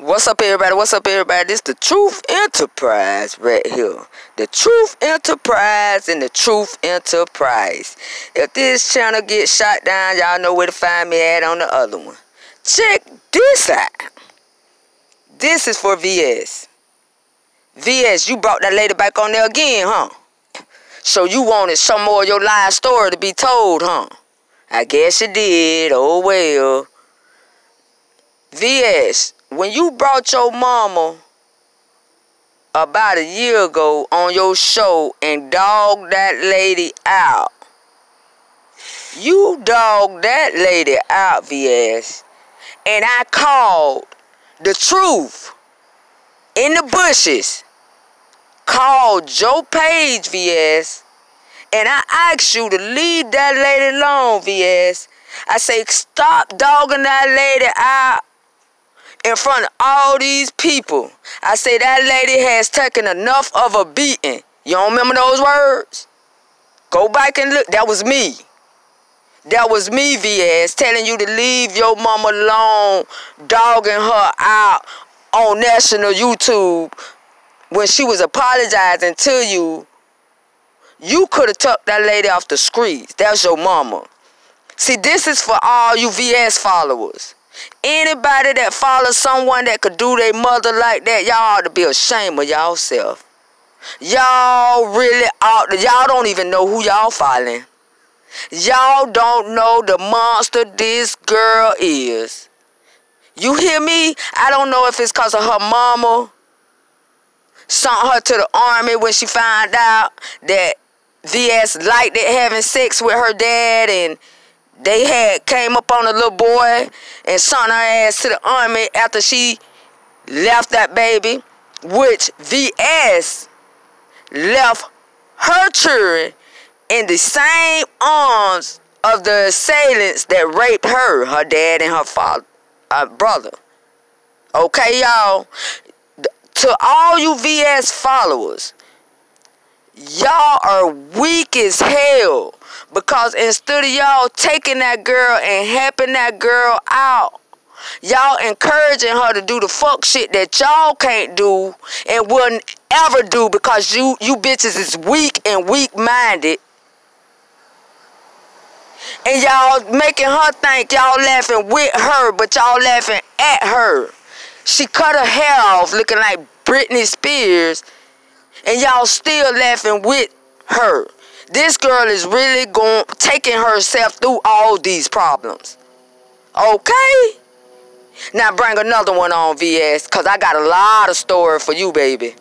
What's up, everybody? What's up, everybody? This the Truth Enterprise right here. The Truth Enterprise and the Truth Enterprise. If this channel gets shot down, y'all know where to find me at on the other one. Check this out. This is for VS. VS, you brought that lady back on there again, huh? So you wanted some more of your live story to be told, huh? I guess you did. Oh well. VS, when you brought your mama about a year ago on your show and dogged that lady out, you dogged that lady out, VS, and I called the truth in the bushes. Called Joe Page, VS, and I asked you to leave that lady alone, VS. I say, stop dogging that lady out in front of all these people. I say that lady has taken enough of a beating. You don't remember those words? Go back and look. That was me. That was me, VS, telling you to leave your mama alone, dogging her out on national YouTube when she was apologizing to you. You could have took that lady off the streets. That's your mama. See, this is for all you VS followers. Anybody that follows someone that could do their mother like that, y'all ought to be ashamed of y'all self. Y'all really ought to, y'all don't even know who y'all following. Y'all don't know the monster this girl is. You hear me? I don't know if it's because of her mama sent her to the army when she found out that VS liked it having sex with her dad and they had came up on a little boy and sent her ass to the army after she left that baby, which VS left her children in the same arms of the assailants that raped her, her dad and her father, uh, brother. Okay, y'all. To all you VS followers, y'all are weak as hell because instead of y'all taking that girl and helping that girl out, y'all encouraging her to do the fuck shit that y'all can't do and wouldn't ever do because you you bitches is weak and weak minded. And y'all making her think y'all laughing with her, but y'all laughing at her. She cut her hair off looking like Britney Spears, and y'all still laughing with her. This girl is really going taking herself through all these problems. Okay? Now bring another one on VS, cause I got a lot of story for you, baby.